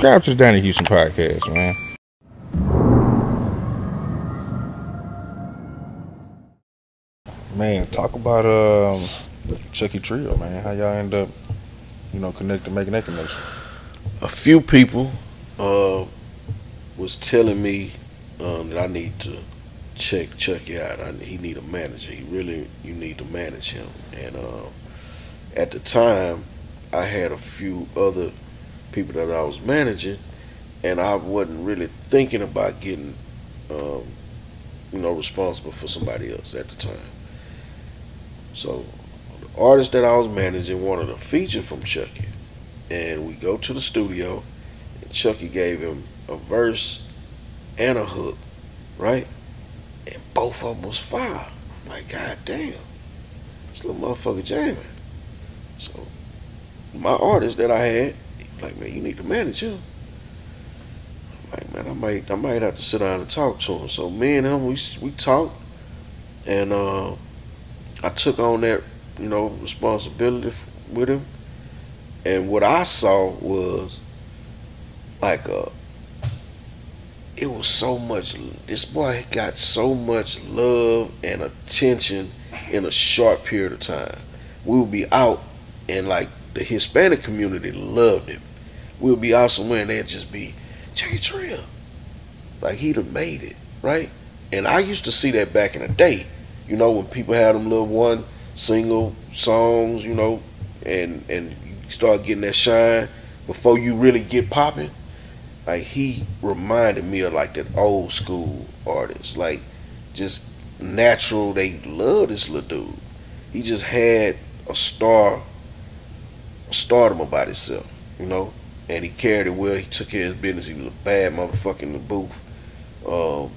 subscribe to the Donnie Houston podcast, man. Man, talk about um, Chucky Trill, man. How y'all end up, you know, connecting, making that connection? A few people uh, was telling me um, that I need to check Chucky out. I, he need a manager. He really, you need to manage him. And uh, at the time, I had a few other people that I was managing, and I wasn't really thinking about getting, um, you know, responsible for somebody else at the time. So, the artist that I was managing wanted a feature from Chucky, and we go to the studio, and Chucky gave him a verse and a hook, right? And both of them was fire. I'm like, God damn, this little motherfucker jamming. So, my artist that I had, like, man, you need to manage him. I'm Like, man, I might, I might have to sit down and talk to him. So me and him, we we talked, and uh, I took on that, you know, responsibility with him. And what I saw was like a, uh, it was so much. This boy got so much love and attention in a short period of time. We would be out, and like the Hispanic community loved him. We would be out somewhere, and they'd just be, Jay Trill. Like he'd have made it, right? And I used to see that back in the day. You know, when people had them little one single songs, you know, and and you start getting that shine before you really get popping. Like he reminded me of like that old school artist, like just natural. They love this little dude. He just had a star, a stardom about himself, you know, and he carried it well. He took care of his business. He was a bad motherfucker in the booth, um,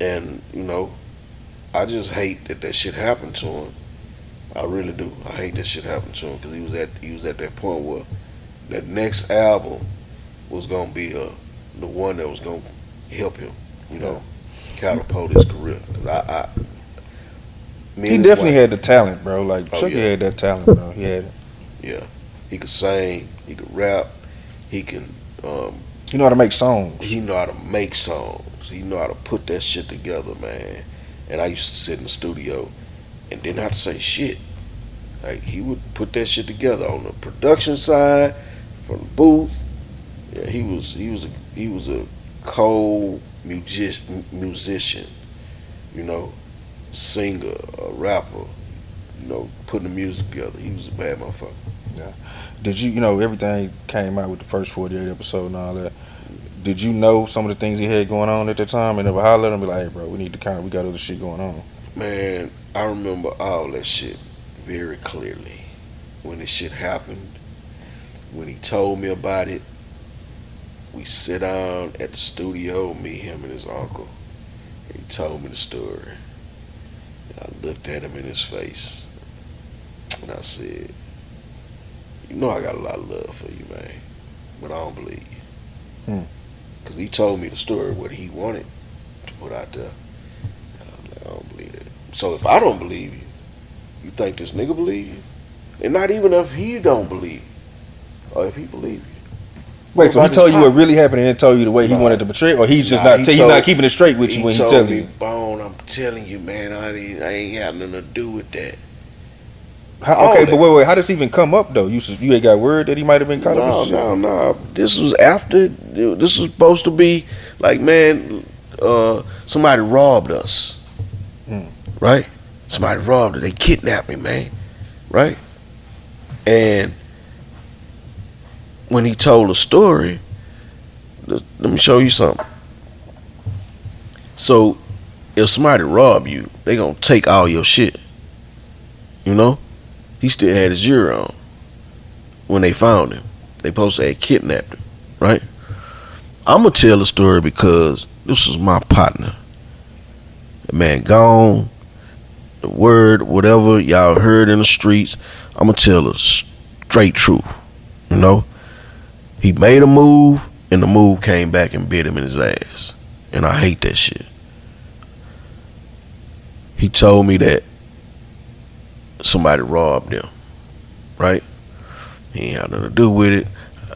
and you know, I just hate that that shit happened to him. I really do. I hate that shit happened to him because he was at he was at that point where that next album was gonna be uh, the one that was gonna help him, you know, catapult his career. Cause I, I he definitely wife, had the talent, bro. Like oh, Chucky yeah. had that talent, bro. He had it. Yeah, he could sing. He could rap. He can. Um, he know how to make songs. He know how to make songs. He know how to put that shit together, man. And I used to sit in the studio and didn't have to say shit. Like he would put that shit together on the production side, from the booth. Yeah, he was he was a he was a cold music, musician, you know, singer, a rapper, you know, putting the music together. He was a bad motherfucker. Yeah. Did you you know everything came out with the first forty eight episode and all that? did you know some of the things he had going on at the time and never hollered and be like, hey, bro, we need to kind of, we got other shit going on? Man, I remember all that shit very clearly. When this shit happened, when he told me about it, we sit down at the studio, me, him, and his uncle. And he told me the story. I looked at him in his face, and I said, "You know I got a lot of love for you, man, but I don't believe you." Hmm. Because he told me the story, what he wanted to put out there. Like, i don't believe it. So if I don't believe you, you think this nigga believe you? And not even if he don't believe you, or if he believe you. Wait, so he told you what really happened and then told you the way he wanted to portray, it, or he's just nah, not he he's not keeping it straight with you when he telling you. Telling you, man, I ain't, I ain't got nothing to do with that. How, okay, but wait, wait. How does this even come up though? You you ain't got word that he might have been caught no, up. No, no, no. This was after. This was supposed to be like, man, uh, somebody robbed us, mm. right? Somebody robbed us. They kidnapped me, man, right? And when he told the story, let me show you something. So, if somebody rob you, they gonna take all your shit. You know? he still had his ear on when they found him. They supposed to have kidnapped him, right? I'm gonna tell the story because this was my partner. The man gone. The word, whatever y'all heard in the streets, I'm gonna tell the straight truth. You know, he made a move, and the move came back and bit him in his ass, and I hate that shit. He told me that somebody robbed them, right? He ain't had nothing to do with it.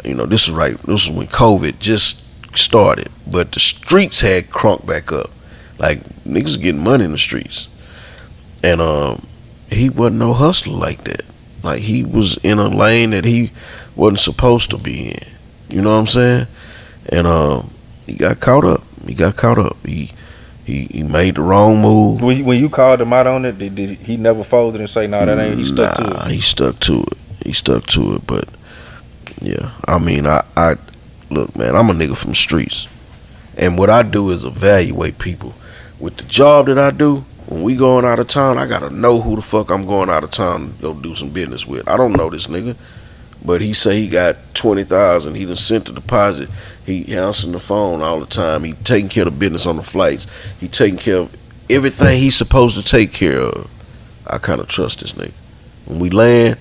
you know, this is right. This is when COVID just started, but the streets had crunk back up. Like niggas getting money in the streets, and um, he wasn't no hustler like that. Like he was in a lane that he wasn't supposed to be in. You know what I'm saying? And um, he got caught up. He got caught up. He he, he made the wrong move. When you, when you called him out on it, did, did he never folded and say no that ain't? He stuck nah, to it. He stuck to it. He stuck to it. But yeah, I mean, I I look, man. I'm a nigga from the streets, and what I do is evaluate people. With the job that I do, when we going out of town, I gotta know who the fuck I'm going out of town to go do some business with. I don't know this nigga, but he say he got twenty thousand. He done sent the deposit. He answering the phone all the time. He taking care of the business on the flights. He taking care of everything he's supposed to take care of. I kind of trust this nigga. When we land,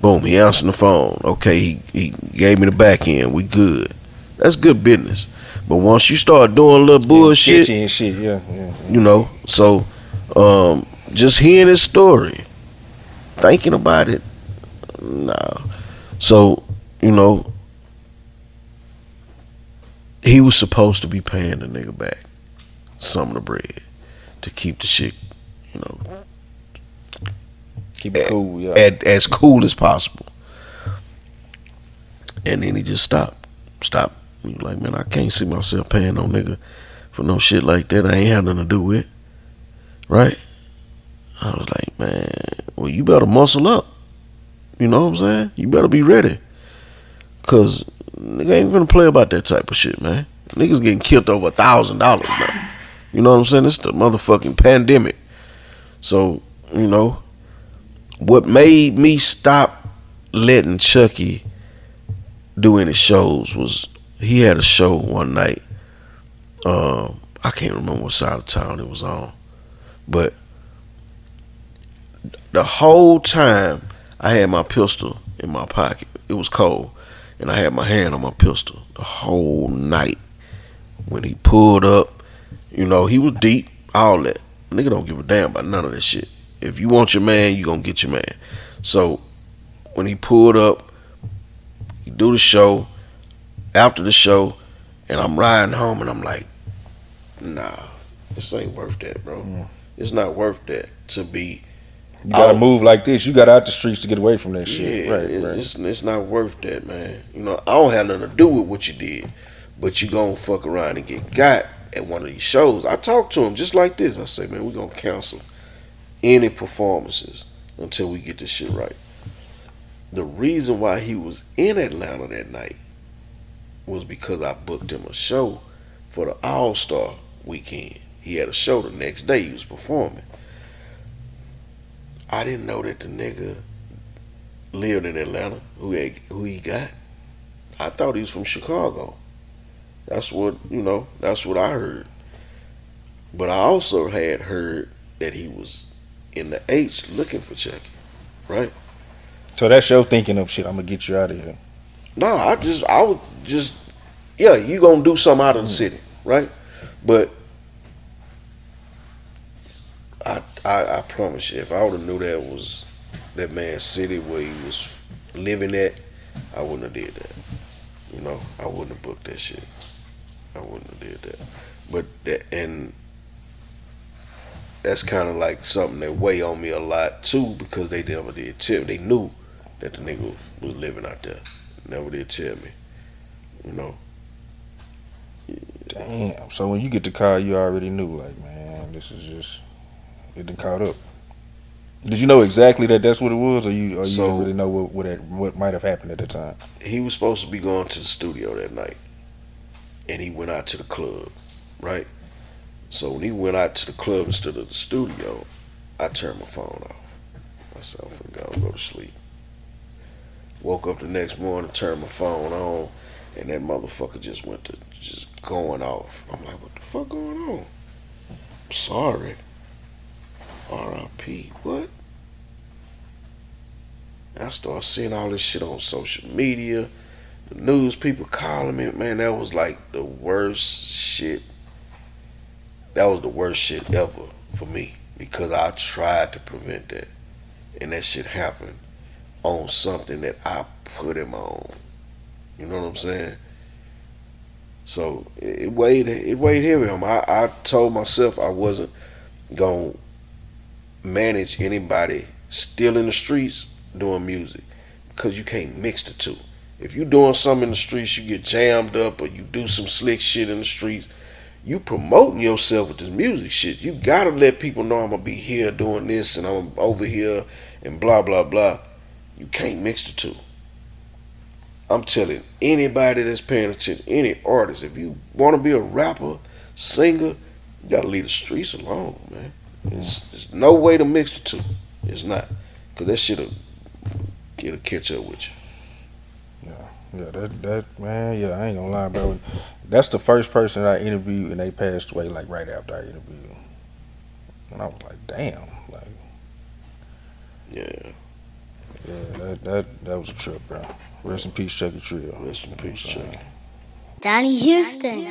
boom, he answering the phone. Okay, he, he gave me the back end. We good. That's good business. But once you start doing a little bullshit, and shit. Yeah, yeah. yeah. you know, so um, just hearing his story, thinking about it, nah. So you know, he was supposed to be paying the nigga back some of the bread to keep the shit, you know, Keep it cool. Yeah. at, as cool as possible. And then he just stopped. Stopped. He was like, man, I can't see myself paying no nigga for no shit like that. I ain't had nothing to do with. Right? I was like, man, well, you better muscle up. You know what I'm saying? You better be ready. Cause nigga ain't gonna play about that type of shit, man. Niggas getting killed over a thousand dollars now. You know what I'm saying? It's the motherfucking pandemic. So, you know, what made me stop letting Chucky do any shows was he had a show one night. Um, I can't remember what side of town it was on, but the whole time I had my pistol in my pocket. It was cold, and I had my hand on my pistol the whole night. When he pulled up, you know, he was deep, all that. Nigga don't give a damn about none of that shit. If you want your man, you gonna get your man. So when he pulled up, he do the show. After the show, and I'm riding home, and I'm like, nah, this ain't worth that, bro. Mm. It's not worth that to be You gotta Oh. move like this. You got out the streets to get away from that shit. Yeah, right, it- right. It's, it's not worth that, man. You know, I don't have nothing to do with what you did, but you gonna fuck around and get got at one of these shows. I talked to him just like this. I say, man, we gonna cancel any performances until we get this shit right. The reason why he was in Atlanta that night was because I booked him a show for the All Star weekend. He had a show the next day. He was performing. I didn't know that the nigga lived in Atlanta. Who had, who he got? I thought he was from Chicago. That's what you know. That's what I heard. But I also had heard that he was in the H looking for Chucky, right? So that's your thinking of shit. I'm gonna get you out of here. No, I just I would just yeah, you gonna do something out of the hmm. city, right? But I I, I promise you, if I would have knew that was that man's city where he was living at, I wouldn't have did that. You know, I wouldn't have booked that shit. I wouldn't have did that. But that and that's kind of like something that weigh on me a lot too because they never did tell. They knew that the nigga was living out there. Never did tell me. You know. Damn. So when you get the car, you already knew, like, man, this is just it done caught up. Did you know exactly that that's what it was, or you or you So- didn't really know what what, had, what might have happened at the time? he was supposed to be going to the studio that night, and he went out to the club, right? So when he went out to the club instead of the studio, I turned my phone off. I said, "I'm finna go, go to sleep." Woke up the next morning, turned my phone on, and that motherfucker just went to just going off. I'm like, "What the fuck going on?" I'm sorry. R.I.P. What? I started seeing all this shit on social media, the news, people calling me. Man, that was like the worst shit. That was the worst shit ever for me because I tried to prevent that. And that shit happened on something that I put him on. You know what I'm saying? So it, it weighed it weighed heavy on me. I, I told myself I wasn't gonna manage anybody still in the streets doing music because you can't mix the two. If you're doing something in the streets, you get jammed up or you do some slick shit in the streets, you promoting yourself with this music shit. You gotta let people know I'm gonna be here doing this and I'm over here and blah blah blah. You can't mix the two. I'm telling anybody that's paying attention, any artist, if you want to be a rapper, singer, you gotta leave the streets alone, man. There's, there's no way to mix the two. It's not, cause that shit'll it'll catch up with you. Yeah, yeah, that that man, yeah, I ain't gonna lie, bro. That's the first person that I interviewed and they passed away like right after I interviewed. And I was like, damn, like Yeah, yeah, that that that was a trip, bro. Rest in peace, Chucky Trill. rest in peace, Chucky. Donnie Houston.